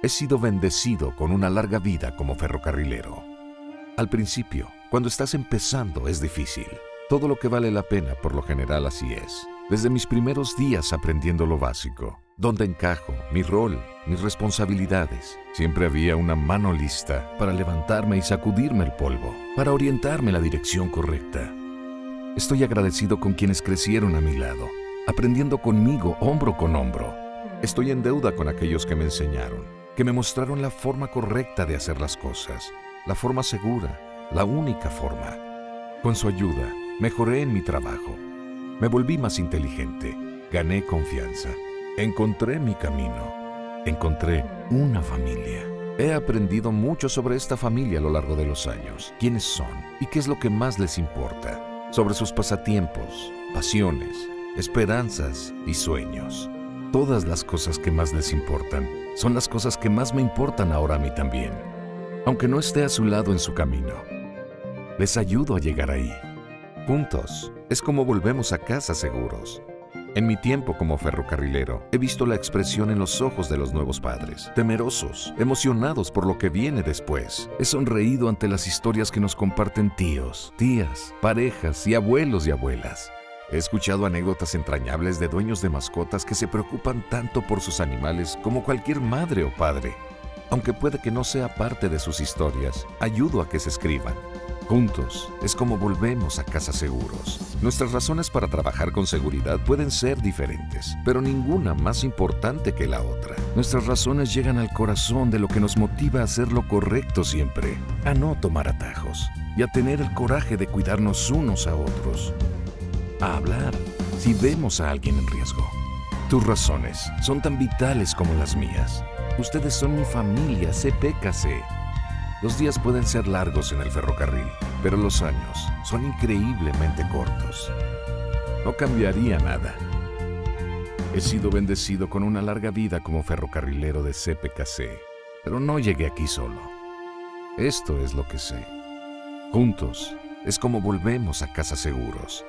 He sido bendecido con una larga vida como ferrocarrilero. Al principio, cuando estás empezando, es difícil. Todo lo que vale la pena, por lo general, así es. Desde mis primeros días aprendiendo lo básico, dónde encajo, mi rol, mis responsabilidades, siempre había una mano lista para levantarme y sacudirme el polvo, para orientarme en la dirección correcta. Estoy agradecido con quienes crecieron a mi lado, aprendiendo conmigo hombro con hombro. Estoy en deuda con aquellos que me enseñaron, que me mostraron la forma correcta de hacer las cosas, la forma segura, la única forma. Con su ayuda, mejoré en mi trabajo. Me volví más inteligente, gané confianza, encontré mi camino, encontré una familia. He aprendido mucho sobre esta familia a lo largo de los años, quiénes son y qué es lo que más les importa, sobre sus pasatiempos, pasiones, esperanzas y sueños. Todas las cosas que más les importan son las cosas que más me importan ahora a mí también, aunque no esté a su lado en su camino. Les ayudo a llegar ahí. Juntos es como volvemos a casa seguros. En mi tiempo como ferrocarrilero, he visto la expresión en los ojos de los nuevos padres, temerosos, emocionados por lo que viene después. He sonreído ante las historias que nos comparten tíos, tías, parejas y abuelos y abuelas. He escuchado anécdotas entrañables de dueños de mascotas que se preocupan tanto por sus animales como cualquier madre o padre. Aunque puede que no sea parte de sus historias, ayudo a que se escriban. Juntos es como volvemos a casa seguros. Nuestras razones para trabajar con seguridad pueden ser diferentes, pero ninguna más importante que la otra. Nuestras razones llegan al corazón de lo que nos motiva a hacer lo correcto siempre, a no tomar atajos y a tener el coraje de cuidarnos unos a otros. A hablar si vemos a alguien en riesgo. Tus razones son tan vitales como las mías. Ustedes son mi familia, CPKC. Los días pueden ser largos en el ferrocarril, pero los años son increíblemente cortos. No cambiaría nada. He sido bendecido con una larga vida como ferrocarrilero de CPKC, pero no llegué aquí solo. Esto es lo que sé. Juntos es como volvemos a casa seguros.